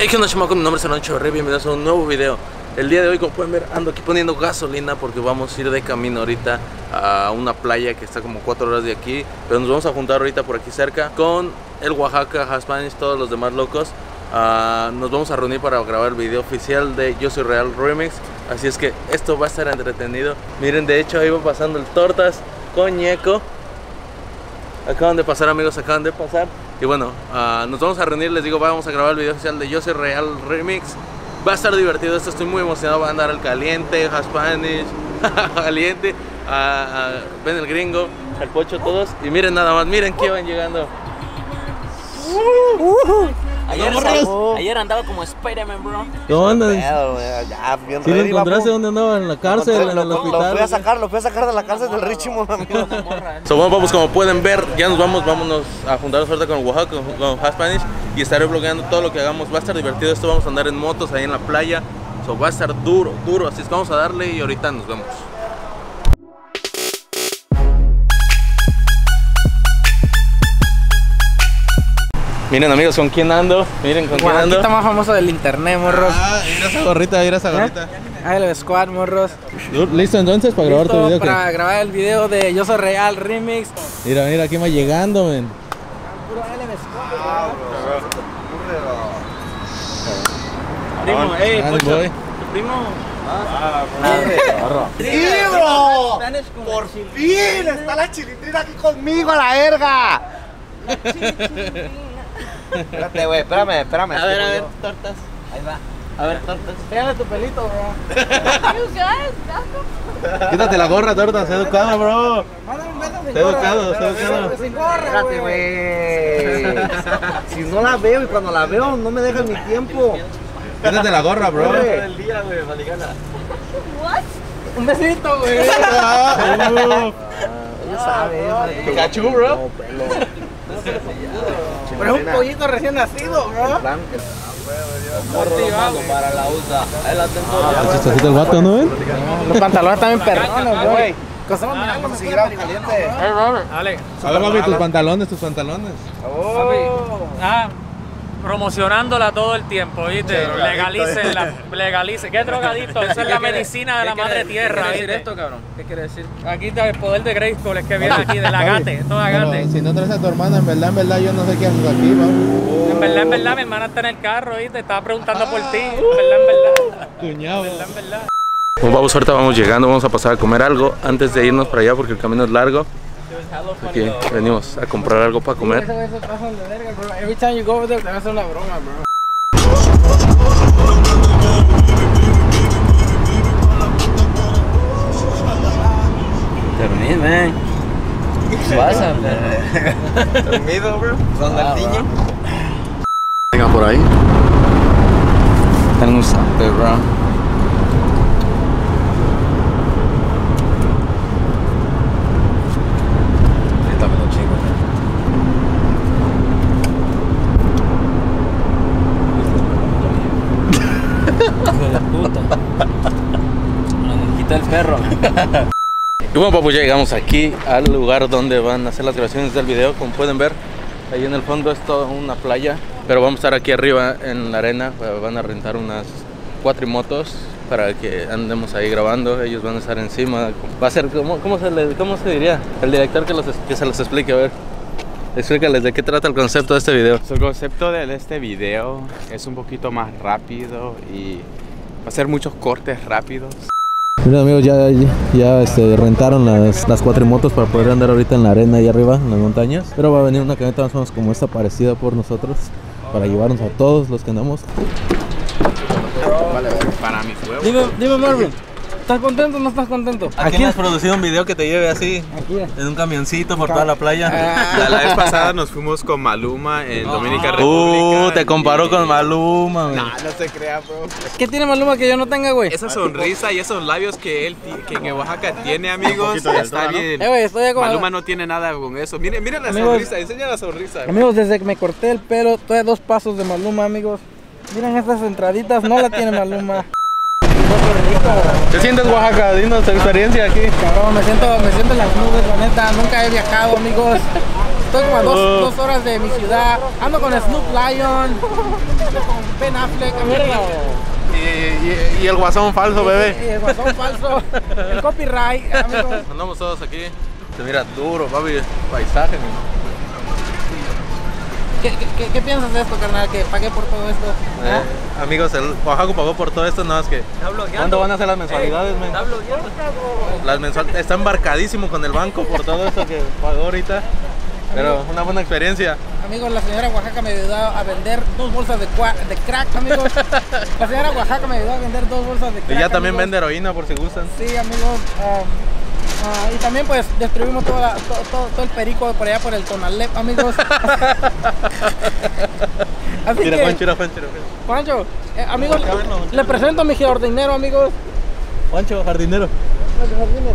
Hey, ¿qué onda, chamaco? Mi nombre es Arancho Rey, bienvenidos a un nuevo video. El día de hoy, como pueden ver, ando aquí poniendo gasolina porque vamos a ir de camino ahorita a una playa que está como 4 horas de aquí. Pero nos vamos a juntar ahorita por aquí cerca con el Oaxaca, Haspanish, todos los demás locos. Ah, nos vamos a reunir para grabar el video oficial de Yo Soy Real Remix. Así es que esto va a estar entretenido. Miren, de hecho, ahí va pasando el Tortas con Ñeco. Acaban de pasar amigos, acaban de pasar Y bueno, ah, nos vamos a reunir, les digo, vamos a grabar el video oficial de Yo Soy Real Remix. Va a estar divertido esto, estoy muy emocionado, va a andar al caliente, Spanish, caliente ah, ah, Ven el gringo, el pocho, todos. Y miren nada más, miren que van llegando Ayer, ayer andaba como Spider-Man, bro. ¿Dónde? Ya, bien ¿Sí lo ready, encontraste donde andaba? ¿En la cárcel? Lo- ¿En el lo hospital? fui a sacar, lo fui a sacar de la cárcel del Richmond, amigo. So, bueno, vamos, como pueden ver, ya nos vamos, vámonos a juntarnos ahorita con Oaxaca, con, con Haspanish y estaré blogueando todo lo que hagamos. Va a estar divertido esto, vamos a andar en motos ahí en la playa. So, va a estar duro, duro, así es que vamos a darle y ahorita nos vemos. Miren amigos, ¿con quién ando? Miren, ¿con quién ando? Oaxaquita más famoso del internet, morros. Ah, mira esa gorrita, mira esa gorrita. Ahí el squad, morros. ¿Listo entonces para grabar tu video? para ¿qué? grabar el video de Yo Soy Real Remix. Mira, mira, ¿quién va llegando, men? Puro. Primo, ey, Ah, Pocho, voy. tu primo. ¡Libro! ¡Por fin! ¡Está la chilindrina aquí conmigo a la verga! Espérate, güey, espérame, espérame. A ver, a ver, tortas. Ahí va. A ver, tortas. Pégale tu pelito, bro. Quítate la gorra, torta, sé educado, bro. Gorra. educado, sé educado. Sin gorra, Espérate, güey. Si no la veo y cuando la veo no me dejan mi tiempo. Quítate la gorra, bro. Güey. Un besito, güey. Ah, uh. Ya sabes, Pikachu, bro. Pero es un pollito recién nacido, bro. para la USA. Ahí la tengo. Ah, el vato, ¿no, ven? Los pantalones también perrones, güey. Costamos mirando a seguir algo caliente. Dale. Ver, mami, tus pantalones, tus pantalones. Ah, promocionándola todo el tiempo, ¿viste? Legalicen, la, legalicen. ¿Qué drogadito? Esa es la medicina de la madre tierra, ¿viste? esto, cabrón? ¿Qué quiere decir? Aquí está el poder de Grayskull, es que viene aquí, del agate, esto es agate. si no traes a tu hermana, en verdad, en verdad, yo no sé qué haces aquí, vamos. En verdad, en verdad, mi hermana está en el carro, ¿viste? Estaba preguntando por ti. En verdad, en verdad. Cuñado. En verdad, en verdad. Como vamos ahorita vamos llegando, vamos a pasar a comer algo antes de irnos para allá porque el camino es largo. Aquí venimos a comprar algo para comer. Every time you go over there, te van a hacer una broma, bro. Terminé, man. ¿Qué pasa, Dormido, bro. ¿Dónde el niño? Venga por ahí. Están un zape, bro. Ahorita me lo chingo. Quita el perro. Y bueno, pues ya llegamos aquí al lugar donde van a hacer las grabaciones del video. Como pueden ver, ahí en el fondo es toda una playa. Pero vamos a estar aquí arriba en la arena. Van a rentar unas cuatrimotos para que andemos ahí grabando. Ellos van a estar encima. Va a ser, ¿cómo, cómo, se, le- cómo se diría? El director que, los, que se los explique, a ver. Explícales de qué trata el concepto de este video. El concepto de este video es un poquito más rápido y va a ser muchos cortes rápidos. Mira amigos, ya, ya este, rentaron las, las cuatrimotos para poder andar ahorita en la arena ahí arriba, en las montañas. Pero va a venir una camioneta más o menos como esta parecida por nosotros para llevarnos a todos los que andamos. Para mis huevos. Dime, dime, Marvin. ¿Estás contento o no estás contento? Aquí has producido un video que te lleve así, Aquí. en un camioncito por toda la playa. La, la vez pasada nos fuimos con Maluma en Dominica Uh, República. te comparó con Maluma. man. Nah, no se crea, bro. ¿Qué tiene Maluma que yo no tenga, güey? Esa sonrisa y esos labios que él que en Oaxaca tiene, amigos, está bien. Eh, güey, estoy. Maluma no tiene nada con eso. Miren, miren la Amigos. sonrisa, enseña la sonrisa. Amigos, desde que me corté el pelo, estoy a dos pasos de Maluma, amigos. Miren estas entraditas, no la tiene Maluma. ¿Te sientes Oaxaca? Dinos tu experiencia aquí. Cabrón, me siento, me siento en las nubes, la neta. Nunca he viajado, amigos. Estoy como a dos, dos horas de mi ciudad. Ando con Snoop Lion. Ben Affleck. Y, y- y el guasón falso, bebé. Y el guasón falso, el copyright. Andamos todos aquí. Se mira duro, papi. Paisaje, mi. ¿Qué, qué, qué- qué piensas de esto, carnal? Que pagué por todo esto. ¿Ah? Eh, amigos, el Oaxaca pagó por todo esto, nada más que. ¿Cuándo van a ser las mensualidades, men? Las mensualidades. Está embarcadísimo con el banco por todo esto que pagó ahorita. Pero una buena experiencia. Amigos, la señora Oaxaca me ayudó a vender dos bolsas de, cua- de crack, amigos. La señora Oaxaca me ayudó a vender dos bolsas de Y crack. ya también amigos. vende heroína por si gustan. Sí, amigos. ah, ah, y también pues distribuimos toda la- to- to- todo el perico por allá por el Tonalep, amigos. Así Mira, que, Juancho, mira, Juancho, mira, Juancho. Juancho, eh, amigos, le presento a mi jardinero, amigos. Juancho, jardinero.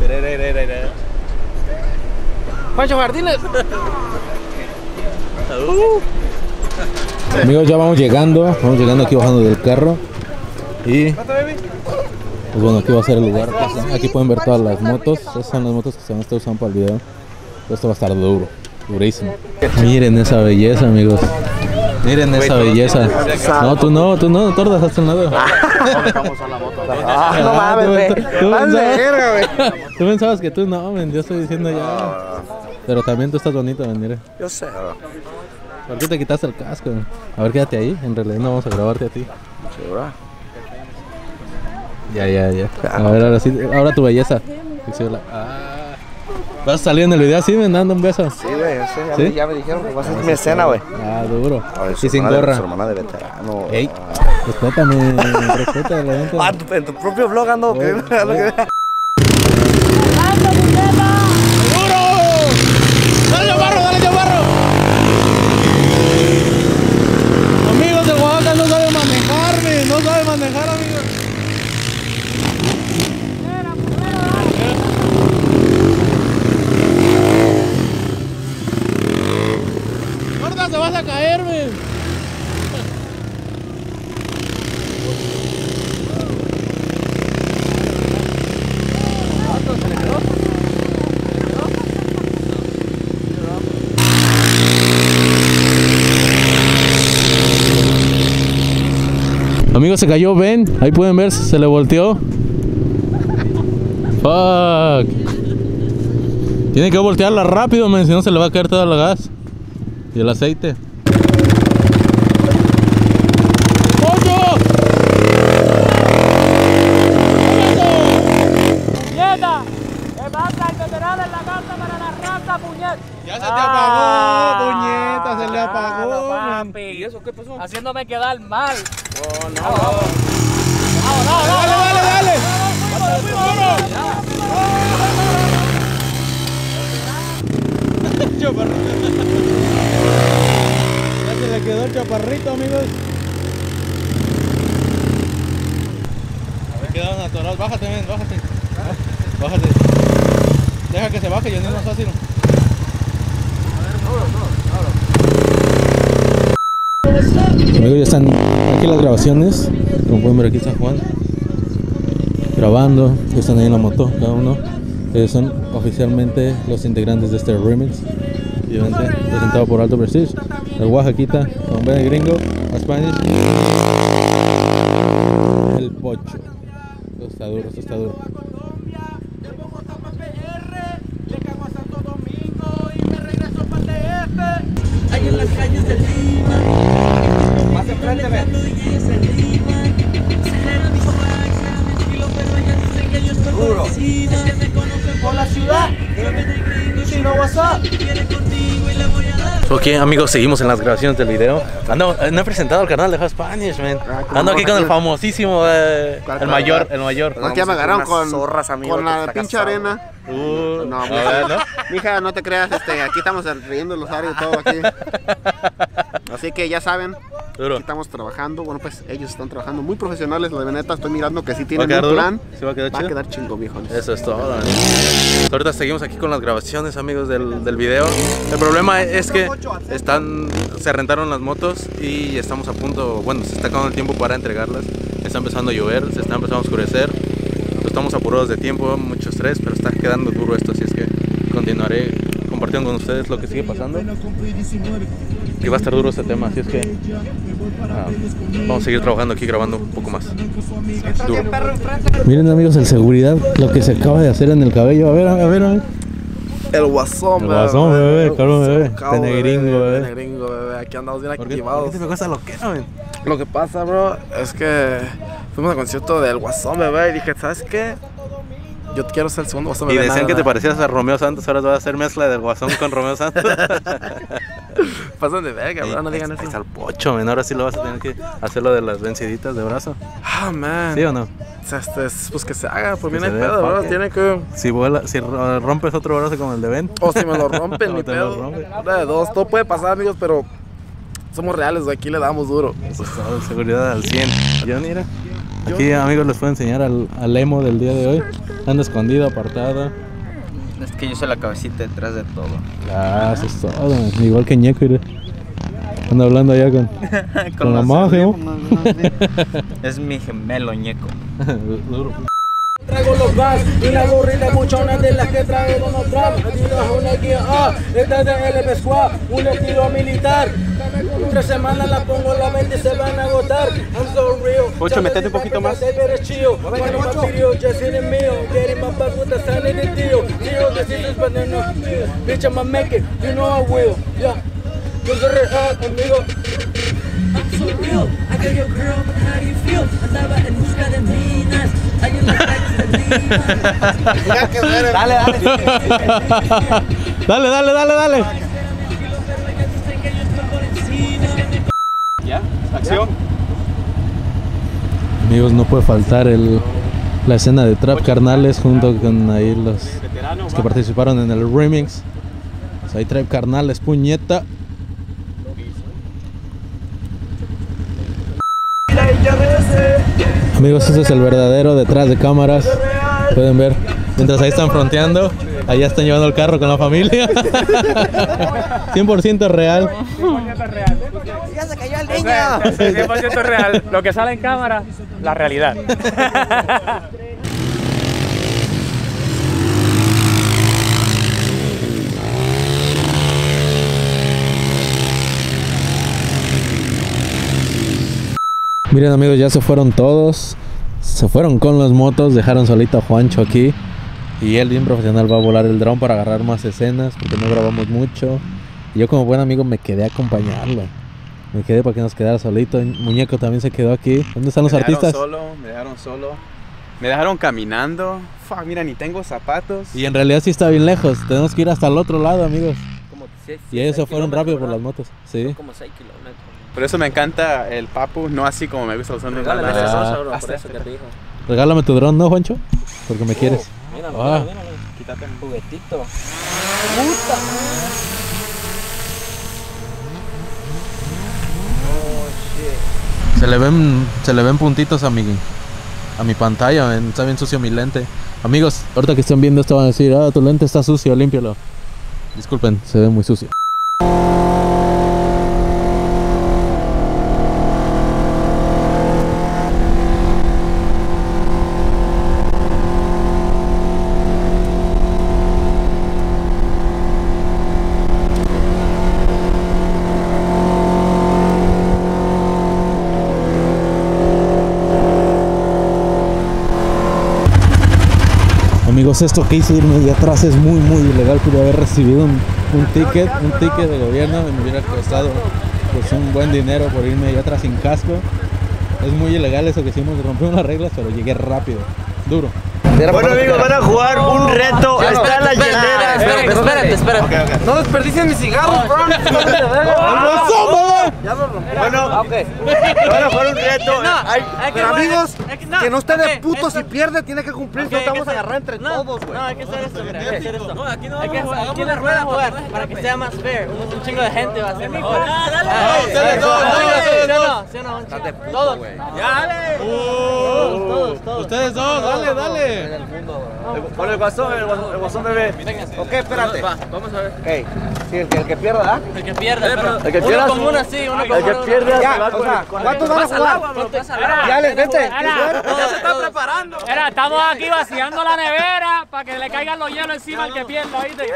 Mira, mira, mira, mira. Juancho Jardines. Amigos, ya vamos llegando, vamos llegando aquí bajando del carro. Y pues bueno, aquí va a ser el lugar. Aquí pueden ver todas las motos. Esas son las motos que se van a estar usando para el video. Esto va a estar duro, durísimo. Miren esa belleza, amigos. Miren esa belleza. No, tú no, tú no, tordas hasta el lado. Ah, no mames, tú- güey. pensabas-. Tú que tú no, men, yo estoy diciendo ya. Pero también tú estás bonito, men, mira. Yo sé. ¿Por qué te quitaste el casco? A ver, quédate ahí. En realidad no vamos a grabarte a ti. Ya, ya, ya. A ver, ahora sí, ahora tu belleza. Hola. Ah. ¿Vas a salir en el video así, men, dando un beso? Sí, güey, ya, ¿Sí? Me, ya me dijeron que vas a hacer mi escena, güey. Ah, duro. Su Y sin gorra. Su hermana de veterano. Ey, respétame, respeta la gente. Ah, tu- en tu propio vlog ando. que- lo que- Amigos de Oaxaca no sabe manejar, men, no sabe manejar, amigos. Gorda, se vas a caer, men. Amigos, se cayó Ben. Ahí pueden ver, se le volteó. Fuck. Tiene que voltearla rápido, men, si no se le va a caer todo el gas. Y el aceite. ¡Coño! ¡Puñeta! ¡Que manda el veterano en la casa para la raza, puñeta! Ya se te apagó, puñeta, se le apagó, men. papi. ¿Y eso Haciéndome quedar mal. Dale, dale, dale. Ya se le quedó el chaparrito, amigos. Me quedaron atorados. Bájate, men, bájate. Bájate. Deja que se baje, yo no más fácil. Ya están aquí las grabaciones. Como pueden ver, aquí está Juan grabando. Están ahí en la moto, cada uno. Ellos son oficialmente los integrantes de este remix. Obviamente, presentado por Alto Prestige. El Oaxaquita, el Gringo, Spanish. El Pocho. Esto está duro, esto está duro. Ok, amigos, seguimos en las grabaciones del video. Ando, eh, no he presentado el canal de Hot Spanish, man. Ando aquí con el famosísimo, eh, el mayor, el mayor. No, que me agarraron con, zorras, amigo, con la pinche casado. arena. Uh, No, a mija, ver, ¿no? mija, no te creas, este, aquí estamos riendo los arios y todo aquí. Así que ya saben, Duro. aquí estamos trabajando. Bueno, pues ellos están trabajando muy profesionales, la neta. Estoy mirando que sí tienen un duro? plan. ¿Sí va a quedar chingo, viejo. Eso es todo. Ahorita seguimos aquí con las grabaciones, amigos, del, del video. El problema es que están, se rentaron las motos y estamos a punto, bueno, se está acabando el tiempo para entregarlas. Está empezando a llover, se está empezando a oscurecer. Estamos apurados de tiempo, mucho estrés, pero está quedando duro esto, así es que continuaré compartiendo con ustedes lo que sigue pasando. Y va a estar duro este tema, así es que ah, vamos a seguir trabajando aquí grabando un poco más. Duro. Miren amigos, el seguridad, lo que se acaba de hacer en el cabello. A ver, a ver, a ver. El guasón, El guasón, bebé, claro, bebé. Tenegringo, bebé. Tenegringo, bebé. Aquí andamos bien ¿Por qué, por activados. qué te me cuesta lo que? Lo que pasa, bro, es que fuimos al concierto del Guasón, bebé, y dije, ¿sabes qué? Yo quiero ser el segundo Guasón, Y decían nada, que te nada. parecías a Romeo Santos, ahora vas a hacer mezcla del Guasón con Romeo Santos. Pasan de verga, bro, no digan Ahí está eso. el pocho, men. Ahora sí lo vas a tener que hacer lo de las venciditas de brazo. Ah, man. ¿Sí o no? Este, es- pues que se haga, pues hay vea, pedo, bro. Tiene que. Si, vuela, si ro- rompes otro brazo como el de Ben. O si me lo rompen, te lo pedo. rompen. Una de dos, todo puede pasar, amigos, pero somos reales. Aquí le damos duro. Eso es todo, seguridad al 100. Yo mira. Aquí amigos les puedo enseñar al, al emo del día de hoy. Anda escondido, apartado. Es que yo soy la cabecita detrás de todo. Ah, eso es todo, igual que Ñeco, mira. Anda hablando allá con, con la los magia. Es mi gemelo ñeco. Duro. Traigo los gas y la buchona de las que trae Donald Trump. Adidas, una guía A, esta es de LB Squad, un estilo militar. Tres semanas la pongo a la venta y se van a agotar. I'm so real. Pocho, metete un poquito más. Bitch, I'ma make it. You know I will. Yeah. Yo soy real, amigo. I'm so real. I got your girl, but how do you feel? Andaba en busca de minas. Hay en las calles de Lima. Dale, dale. Dale, dale, dale, dale. ¿Ya? ¿Acción? Amigos, no puede faltar el, la escena de Trap Carnales junto con ahí los, los que participaron en el remix. Pues ahí Trap Carnales, puñeta. Amigos, ese es el verdadero detrás de cámaras. Pueden ver. Mientras ahí están fronteando, allá están llevando el carro con la familia. 100% real. 100% real. Lo que sale en cámara, la realidad. Miren amigos, ya se fueron todos. Se fueron con las motos, dejaron solito a Juancho aquí. Y él bien profesional va a volar el dron para agarrar más escenas porque no grabamos mucho. Y yo como buen amigo me quedé a acompañarlo. Me quedé para que nos quedara solito. Muñeco también se quedó aquí. ¿Dónde están los me dejaron artistas? solo, me dejaron solo. Me dejaron caminando. Fuck, mira, ni tengo zapatos. Y en realidad sí está bien lejos. Tenemos que ir hasta el otro lado, amigos. Como Y ellos se fueron rápido por las motos. Sí. Como 6 kilómetros. Por eso me encanta el papu, no así como me gusta los hombres. Regálame Ah. esa salsa, bro, por Hasta- eso que te dijo. Regálame tu dron, ¿no, Juancho? Porque me quieres. Míralo, Ah. míralo, míralo. Quítate. Juguetito. Se le ven, se le ven puntitos a mi, a mi pantalla, está bien sucio mi lente. Amigos, ahorita que estén viendo esto van a decir, ah, tu lente está sucio, límpialo. Disculpen, se ve muy sucio. Amigos, esto que hice irme de atrás es muy, muy ilegal. Pude haber recibido un, un ticket, un ticket de gobierno y me hubiera costado pues un buen dinero por irme allá atrás sin casco. Es muy ilegal eso que hicimos, rompimos las reglas, pero llegué rápido, duro. Bueno, amigos, van a jugar un reto. Está la. Espérate, espérate, espérate. No desperdicien mis cigarros, bro. Bueno, van a jugar un reto. Ay, amigos, que no esté de puto si pierde, tiene que cumplir. Nos vamos a agarrar entre todos, güey. No, hay que hacer esto, mira, hay que hacer esto. No, aquí no hay que, aquí la rueda jugar para que sea más fair. Un, un chingo de gente va a ser mejor. Ah, ustedes dos, ustedes ¿Sí o no? ¿Sí o no? Todos. Todos, todos, todos. Ustedes dos, dale, dale. Con el guasón, el guasón, el guasón bebé. Ok, espérate. Va, vamos a ver. Ok, sí, el que, el que pierda, ¿ah? El que pierda, pero El que uno pierda con uno así. sí, uno El con que uno. pierde Ya, se va o con sea, el- ¿Cuántos van a el jugar? el. Ya les vete. Ya se está preparando. Era, estamos aquí vaciando la nevera para que le caigan los hielos encima al que pierda, ¿oíste?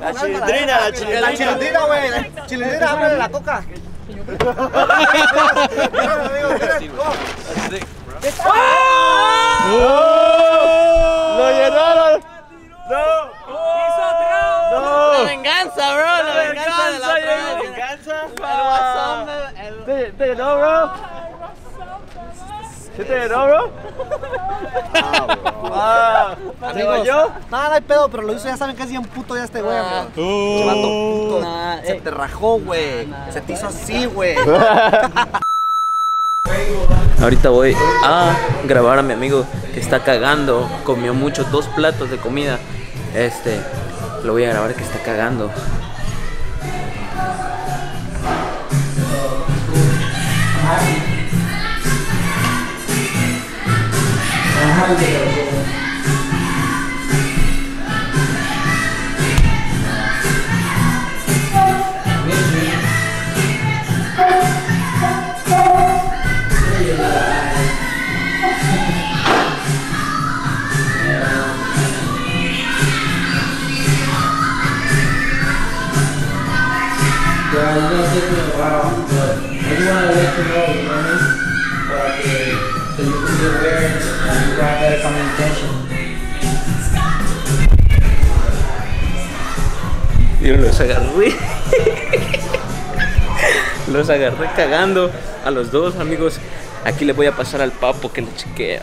La chilindrina, la chilindrina. La chilindrina, güey. La chilindrina, ábrele la coca. ¡Lo llenaron! ¡No! La venganza, bro, la venganza de la otra llegó. vez. venganza. El guasón, de- el- ¿Te, te llenó, bro? ¿Sí te llenó, bro? Ah, ¿Se Amigos, bañó? No, no hay pedo, pero lo hizo, ya saben que es bien puto ya este güey, Ah. puto. Nah, Se eh. te rajó, güey. Se te hizo así, güey. Ahorita voy a grabar a mi amigo que está cagando. Comió mucho, dos platos de comida. Este, lo voy a grabar que está cagando. Girl, you don't take me a while, but I just want to let you know, you know what I mean? But I Yo los agarré. los agarré cagando a los dos amigos. Aquí le voy a pasar al papo que lo chequea.